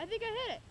I think I hit it.